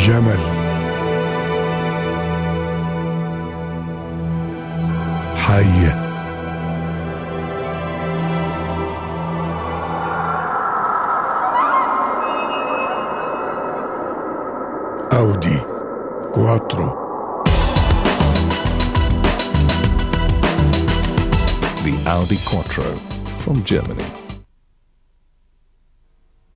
جمل حية أودي كواترو The Audi Quattro from Germany.